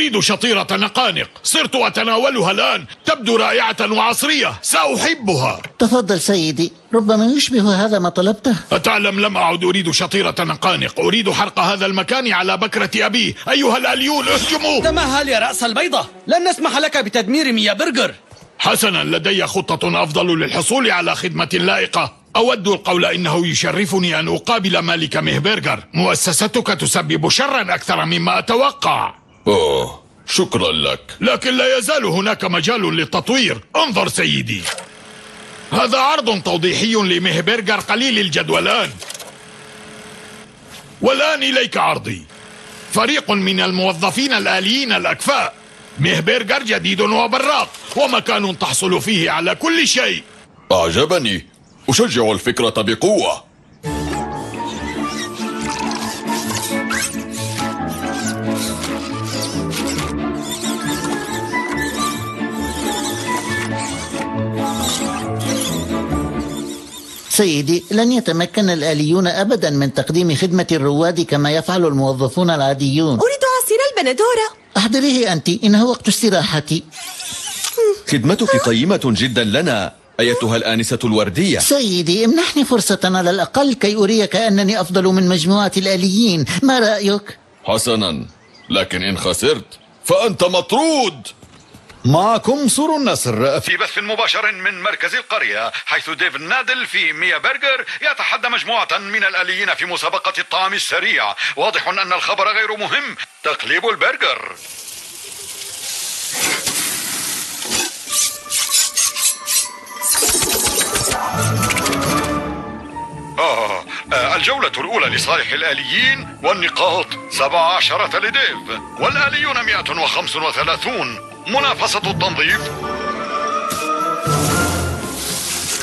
أريد شطيرة نقانق. صرت أتناولها الآن. تبدو رائعة وعصرية. سأحبها. تفضل سيدي. ربما يشبه هذا ما طلبته. أتعلم لم أعد أريد شطيرة نقانق. أريد حرق هذا المكان على بكرة أبي. أيها الآليون اهجموا! تمهل يا رأس البيضة. لن نسمح لك بتدمير ميا برجر. حسنا لدي خطة أفضل للحصول على خدمة لائقة. أود القول إنه يشرفني أن أقابل مالك مهبرجر. مؤسستك تسبب شرا أكثر مما أتوقع. أوه شكرا لك. لكن لا يزال هناك مجال للتطوير. انظر سيدي. هذا عرض توضيحي لمهبرجر قليل الجدولان. والآن إليك عرضي. فريق من الموظفين الآليين الأكفاء. مهبرجر جديد وبراق ومكان تحصل فيه على كل شيء. أعجبني. أشجع الفكرة بقوة. سيدي لن يتمكن الآليون أبدا من تقديم خدمة الرواد كما يفعل الموظفون العاديون. أريد عصير البندورة. أحضريه أنت إنه وقت استراحتي. خدمتك قيمة جدا لنا أيتها الآنسة الوردية. سيدي امنحني فرصة على الأقل كي أريك أنني أفضل من مجموعة الآليين. ما رأيك؟ حسنا لكن إن خسرت فأنت مطرود. معكم سور النصر. في بث مباشر من مركز القرية حيث ديف نادل في مي برجر يتحدى مجموعة من الآليين في مسابقة الطعام السريع. واضح أن الخبر غير مهم. تقليب البرجر. آه آه، الجولة الأولى لصالح الآليين والنقاط سبع عشرة لديف. والآليون مئة وخمس وثلاثون. منافسة التنظيف.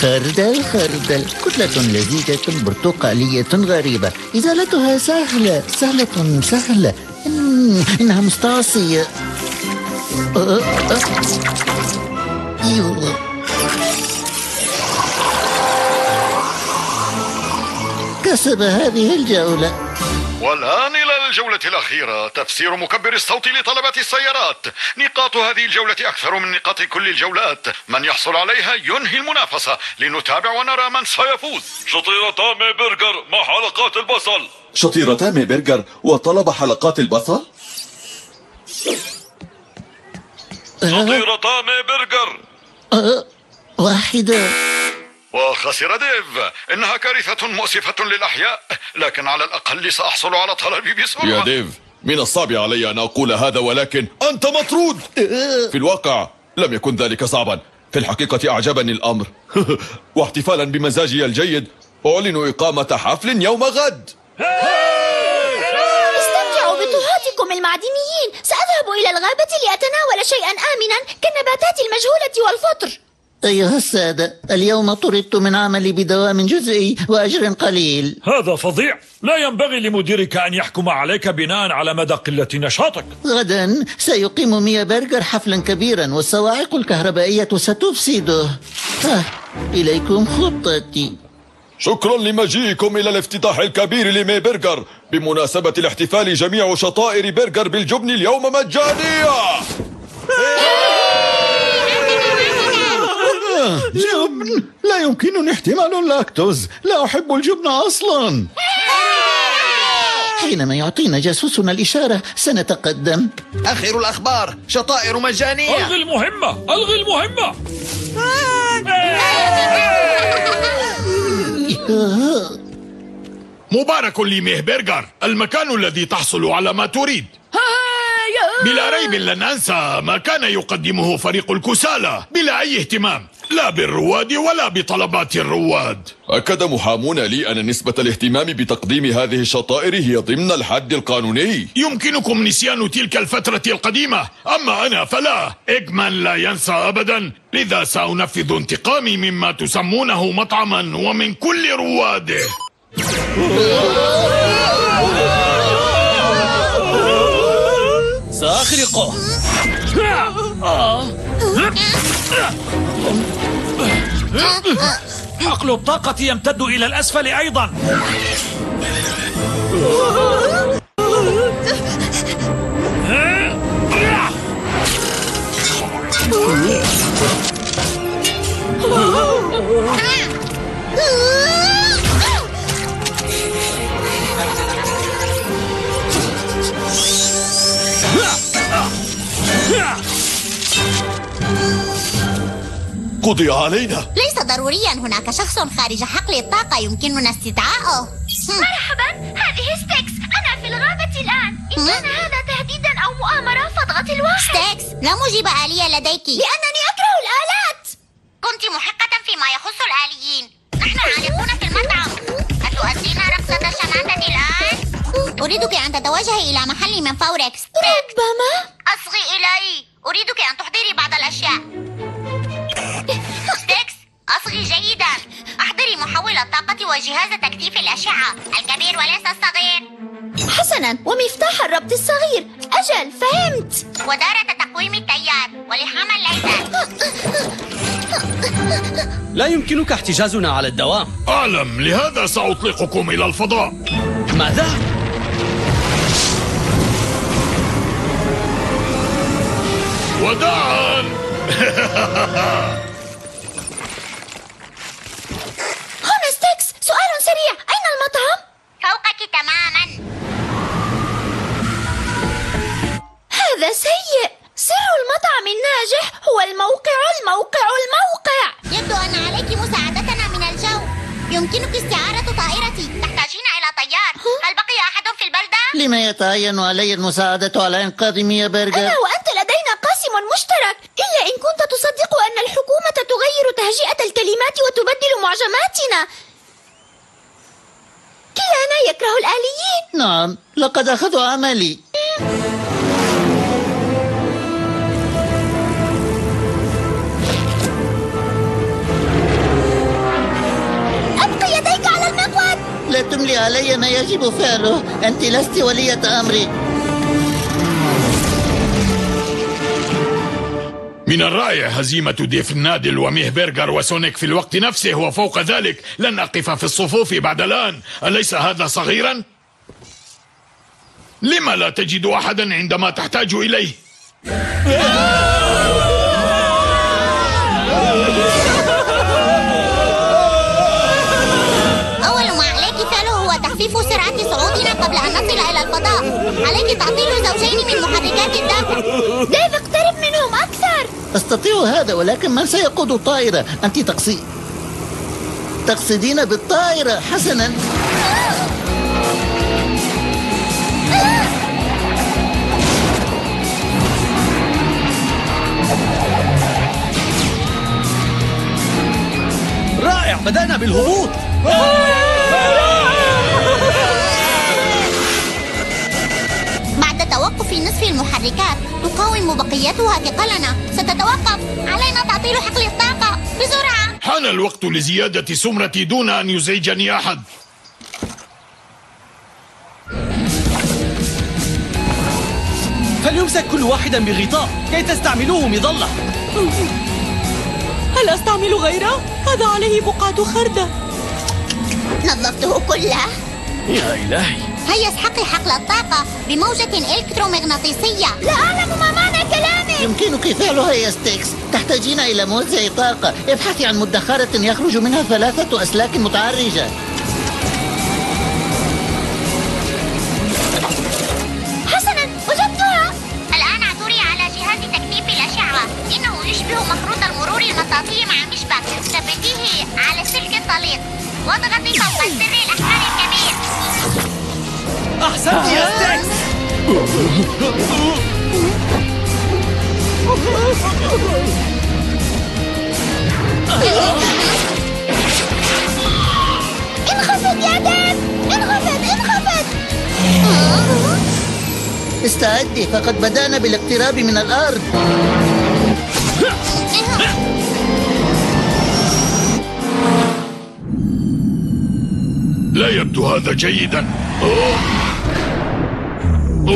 خردل خردل. كتلة لذيذة برتقالية غريبة. إزالتها سهلة سهلة سهلة. إن- إنها مستعصية. أه، أه. أيوه. كسب هذه الجولة. والآن الجولة الأخيرة تفسير مكبر الصوت لطلبة السيارات. نقاط هذه الجولة أكثر من نقاط كل الجولات. من يحصل عليها ينهي المنافسة. لنتابع ونرى من سيفوز. شطيرة مي برجر مع حلقات البصل. شطيرتا مي برجر وطلب حلقات البصل؟ شطيرة مي برجر. أه، واحدة. وخسر ديف. إنها كارثة مؤسفة للأحياء. لكن على الأقل سأحصل على طلبي بسرعة. يا ديف من الصعب علي أن أقول هذا ولكن أنت مطرود. في الواقع لم يكن ذلك صعبا. في الحقيقة أعجبني الأمر. واحتفالا بمزاجي الجيد أعلن إقامة حفل يوم غد. استمتعوا بطهاتكم المعدنيين. سأذهب إلى الغابة لأتناول شيئا آمنا كالنباتات المجهولة والفطر. أيها السادة اليوم طردت من عملي بدوام جزئي وأجر قليل. هذا فظيع. لا ينبغي لمديرك أن يحكم عليك بناء على مدى قلة نشاطك. غدا سيقيم ميا برجر حفلا كبيرا والصواعق الكهربائية ستفسده. آه. إليكم خطتي. شكرا لمجيئكم إلى الافتتاح الكبير لمي برجر. بمناسبة الاحتفال جميع شطائر برجر بالجبن اليوم مجانية. جبن لا يمكنني احتمال اللاكتوز. لا أحب الجبن أصلا. حينما يعطينا جاسوسنا الإشارة سنتقدم. آخر الأخبار شطائر مجانية. ألغي المهمة ألغي المهمة. مبارك لمهبرجر المكان الذي تحصل على ما تريد. بلا ريب لن أنسى ما كان يقدمه فريق الكسالى بلا أي اهتمام. لا بالرواد ولا بطلبات الرواد. أكد محامون لي أن نسبة الاهتمام بتقديم هذه الشطائر هي ضمن الحد القانوني. يمكنكم نسيان تلك الفترة القديمة أما أنا فلا. إجمان لا ينسى أبدا. لذا سأنفذ انتقامي مما تسمونه مطعما ومن كل رواده. سأخرقه. حقل الطاقة يمتد إلى الأسفل أيضا. قضي علينا. ليس ضروريا هناك شخص خارج حقل الطاقة يمكننا استدعائه مرحبا هذه ستيكس. أنا في الغابة الآن. إن كان هذا تهديدا أو مؤامرة فاضغط الواحد. ستيكس لا مجيب آلية لديك. لأنني أكره الآلات. كنت محقة فيما يخص الآليين. نحن عالقون في المطعم. أتؤدين رقصة الشنانة الآن؟ أريدك أن تتوجهي إلى محل من فورك ربما؟ أصغي إلي. أريدك أن تحضري بعض الأشياء. أصغي جيدا. أحضري محول الطاقة وجهاز تكثيف الأشعة. الكبير وليس الصغير. حسنا ومفتاح الربط الصغير. أجل فهمت. ودارة تقويم التيار. ولحام الليزر. لا يمكنك احتجازنا على الدوام. أعلم. لهذا سأطلقكم إلى الفضاء. ماذا؟ وداعا. يتعين علي المساعدة على إنقاذ ميا برجر؟ أنا وأنت لدينا قاسم مشترك. إلا إن كنت تصدق أن الحكومة تغير تهجئة الكلمات وتبدل معجماتنا. كلانا يكره الآليين. نعم لقد أخذوا عملي. لا تملي علي ما يجب فعله أنت لست ولية أمري من الرائع هزيمة ديف نادل وميه برجر وسونيك في الوقت نفسه وفوق ذلك لن أقف في الصفوف بعد الآن أليس هذا صغيرا؟ لما لا تجد أحدا عندما تحتاج إليه؟ تخفيف سرعة صعودنا قبل أن نصل إلى الفضاء. عليك تعطيل زوجين من محركات الدفع ديف اقترب منهم أكثر. أستطيع هذا ولكن من سيقود الطائرة؟ أنت تقصي تقصدين بالطائرة حسنا. رائع بدأنا بالهبوط. تقاوم بقيتها ثقلنا. ستتوقف. علينا تعطيل حقل الطاقة. بسرعة. حان الوقت لزيادة سمرتي دون أن يزعجني أحد. فليمسك كل واحد بغطاء كي تستعملوه مظلة. هل أستعمل غيره؟ هذا عليه بقعة خردة. نظفته كله. يا إلهي. هيا اسحقي حقل الطاقة بموجة إلكترومغناطيسية. لا أعلم ما معنى كلامك. يمكنك فعلها يا ستيكس. تحتاجين إلى موزع طاقة ابحثي عن مدخرة يخرج منها ثلاثة أسلاك متعرجة. حسنا وجدتها. الآن اعثري على جهاز تكثيف الأشعة. إنه يشبه مخروط المرور المطاطي مع مشبك. ثبتيه على السلك الطليق. واضغطي فوق السر الأحمر الكبير. أحسنت يا ستيكس انخفض يا ديف انخفض انخفض. استعدي فقد بدأنا بالاقتراب من الأرض. لا يبدو هذا جيدا. أوه. لقد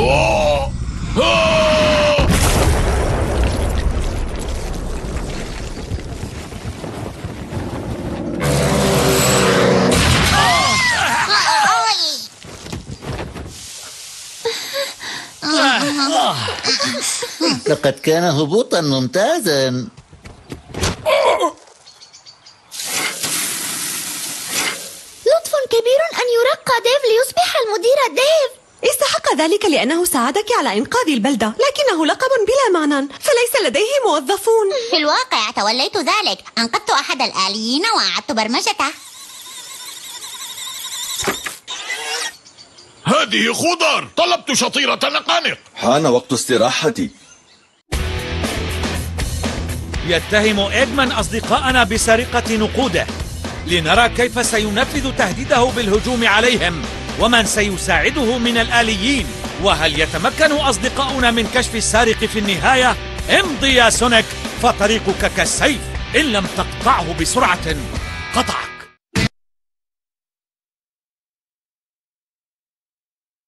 كان هبوطا ممتازا. لطف كبير أن يرقى ديف ليصبح المدير ديف. استحق ذلك لأنه ساعدك على إنقاذ البلدة لكنه لقب بلا معنى فليس لديه موظفون. في الواقع توليت ذلك. أنقذت أحد الآليين وأعدت برمجته. هذه خضر طلبت شطيرة نقانق. حان وقت استراحتي. يتهم إيغمان أصدقاءنا بسرقة نقوده. لنرى كيف سينفذ تهديده بالهجوم عليهم. ومن سيساعده من الآليين وهل يتمكن أصدقاؤنا من كشف السارق في النهاية؟ امضي يا سونيك فطريقك كالسيف إن لم تقطعه بسرعة قطعك